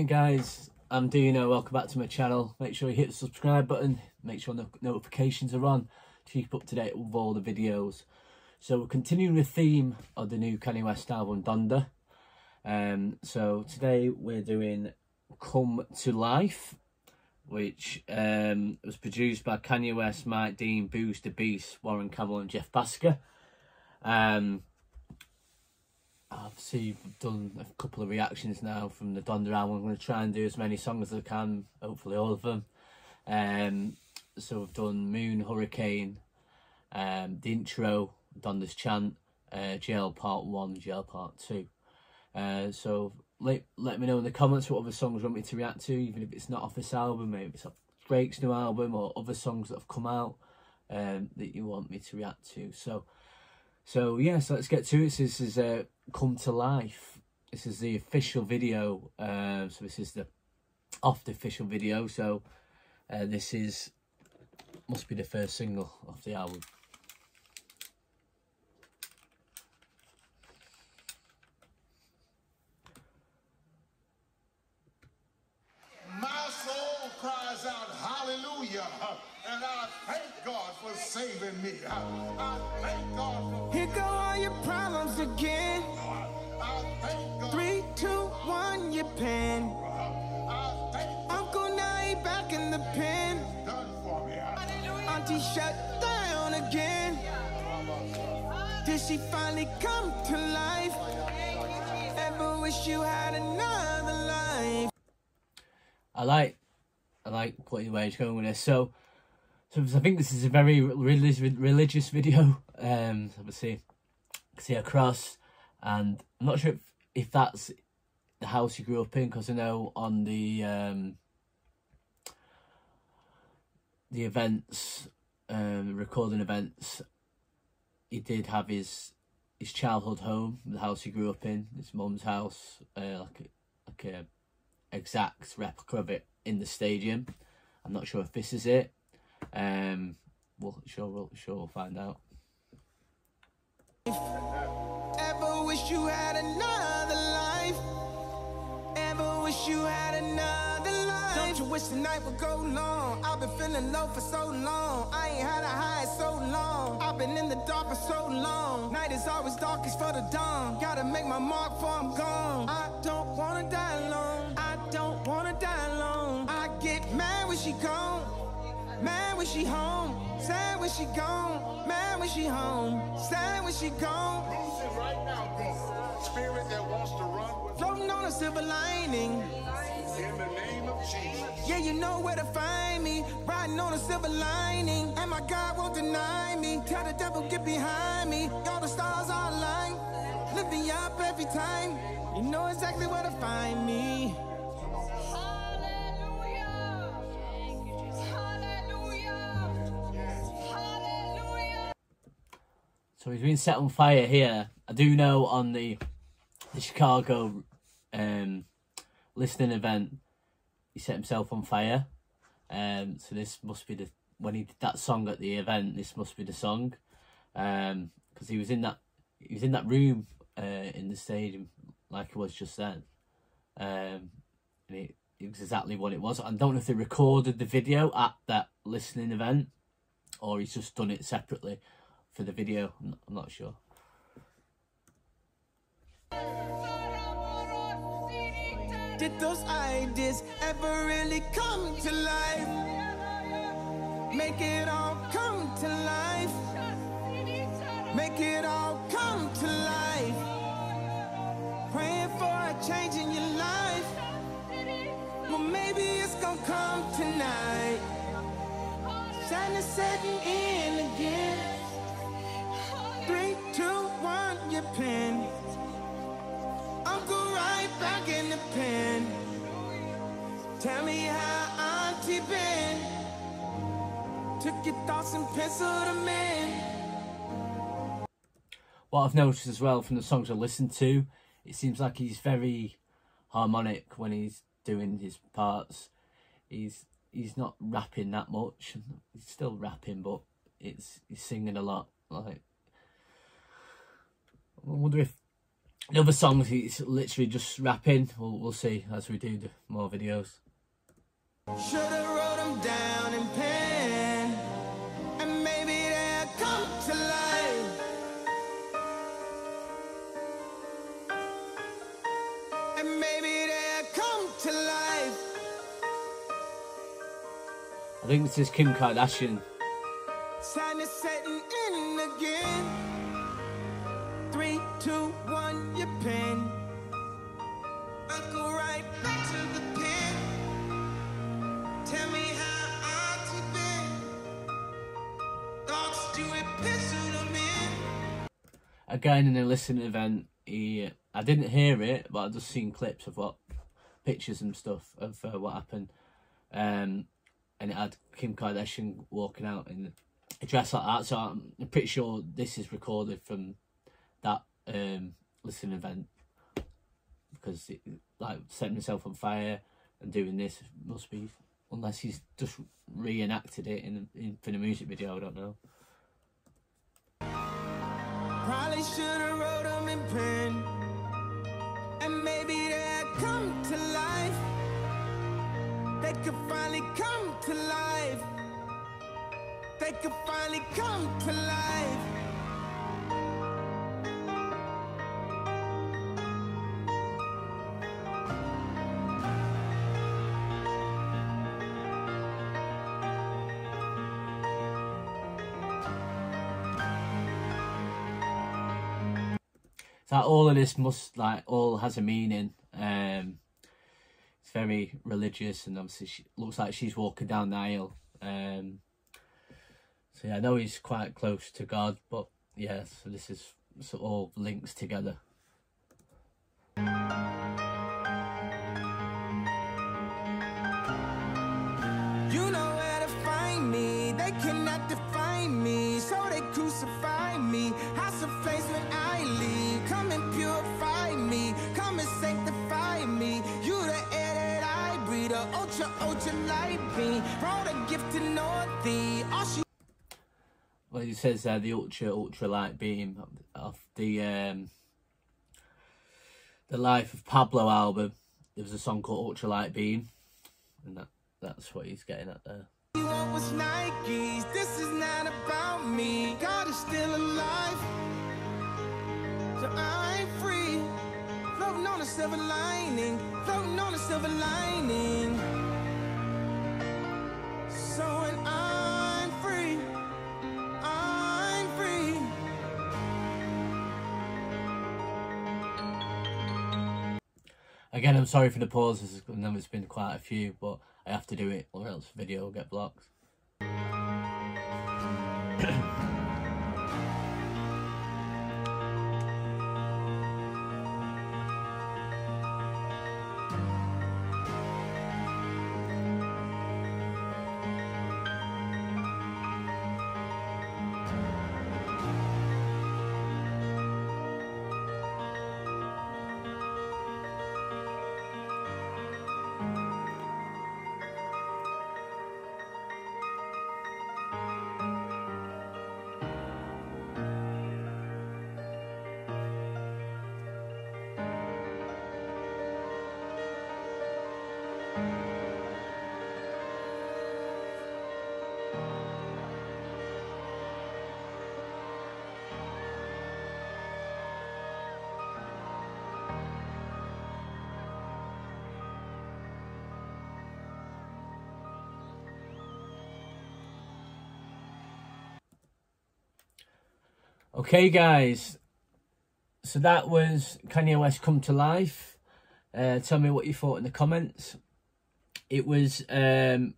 evening guys, I'm Dino, welcome back to my channel. Make sure you hit the subscribe button, make sure the notifications are on to keep up to date with all the videos. So we're continuing the theme of the new Kanye West album, Donda. Um, so today we're doing Come to Life, which um, was produced by Kanye West, Mike Dean, Booze the Beast, Warryn Campbell and Jeff Bhasker. Um, obviously I've seen done a couple of reactions now from the Donda album. I'm going to try and do as many songs as I can, hopefully all of them. Um, so we've done Moon, Hurricane, um, the intro, Donda's Chant, uh, Jail Part 1, Jail Part 2. Uh, so let, let me know in the comments what other songs you want me to react to, even if it's not off this album, maybe it's off Drake's new album or other songs that have come out um, that you want me to react to. So so yeah, so let's get to it. This is uh, Come to Life. This is the official video. Uh, so this is the off the official video. So uh, this is must be the first single of the album. My soul cries out hallelujah and I thank God for saving me. I, I thank God for Here go all your problems again. I thank God. Three, two, one, your pen. Uncle now back in the pen. God done for me. I, Auntie shut down again. Did she finally come to life? Ever wish you had another life? I like, I like what where he's going with this. So, so I think this is a very religious religious video. Um, obviously, see a cross, and I'm not sure if, if that's the house he grew up in because I know on the um the events, um, recording events, he did have his his childhood home, the house he grew up in, his mum's house, uh, like a, like a exact replica of it in the stadium. I'm not sure if this is it. Um, well, sure we'll sure we'll find out. Ever wish you had another life? Ever wish you had another life? Don't you wish the night would go long? I've been feeling low for so long. I ain't had a high so long. I've been in the dark for so long. Night is always darkest for the dawn. Gotta make my mark before I'm gone. I when she home. Sad when she gone. Mad when she home. Sad when she gone. right now. Spirit that wants to run with Floating on a silver lining. in the name of Jesus. Yeah, you know where to find me. Riding on a silver lining. And my God won't deny me. Tell the devil, get behind me. All the stars are aligned. Lift me up every time. You know exactly where to find me. So he's been set on fire here. I do know on the the Chicago um, listening event, he set himself on fire. Um, so this must be the when he did that song at the event. This must be the song, um, because he was in that he was in that room uh, in the stadium like he was just then, um, and it, it was exactly what it was. I don't know if they recorded the video at that listening event, or he's just done it separately for the video. I'm not, sure. Did those ideas ever really come to life? Make it all come to life. Make it all come to life. Praying for a change in your life. Well, maybe it's gonna come tonight. Is setting in again. Your pen. Uncle right back in the pen. Tell me how Auntie been. Took your thoughts and penciled them in. What I've noticed as well from the songs I listened to, it seems like he's very harmonic when he's doing his parts. He's he's not rapping that much. He's still rapping, but it's he's singing a lot. Like I wonder if The other songs, he's literally just rapping. We'll, we'll see as we do the more videos. Should've wrote them down in pen, and maybe they'll come to life. And maybe they'll come to life. I think this is Kim Kardashian. Your pen. I go right back to the pen. Tell me how been. Thoughts do it. Again, in a listening event, he I didn't hear it, but I've just seen clips of what pictures and stuff of uh, what happened. Um, and it had Kim Kardashian walking out in a dress like that. So I'm pretty sure this is recorded from that um, listening event because it, like setting himself on fire and doing this must be unless he's just reenacted it in, in for the music video. I don't know. Probably should've wrote them in pen. And maybe they'll come to life. They could finally come to life. They could finally come to life. That all of this must like all has a meaning. Um, it's very religious, and obviously she looks like she's walking down the aisle. Um, so yeah, I know he's quite close to God, but yeah, so this is so all links together. You know where to find me. They cannot me, so they crucify me. House of flames when I leave. Come and purify me. Come and sanctify me. You the air that I breathe. A ultra, ultra light beam. Brought a gift to know thee. All she Well, it says uh, the ultra ultra light beam of the um, the Life of Pablo album. There was a song called Ultra Light Beam, and that that's what he's getting at there. Want was Nikes. This is not about me. God is still alive. So I'm free. Floating on a silver lining. Floating on a silver lining. So when I'm free, I'm free. Again, I'm sorry for the pauses. I know it's been quite a few, but Have to do it, or else video will get blocked. Okay, guys. So that was Kanye West Come to Life. Uh, tell me what you thought in the comments. It was. Um,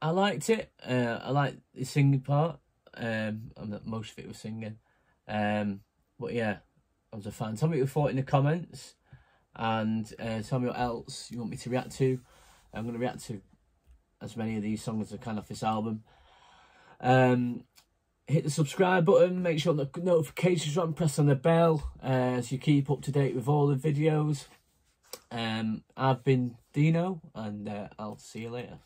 I liked it. Uh, I liked the singing part. Um, I'm not, most of it was singing. Um, but yeah, I was a fan. Tell me what you thought in the comments, and uh, tell me what else you want me to react to. I'm going to react to as many of these songs as I can off this album. Um, hit the subscribe button, make sure the notifications are on, press on the bell uh, so you keep up to date with all the videos. Um, I've been Dino, and uh, I'll see you later.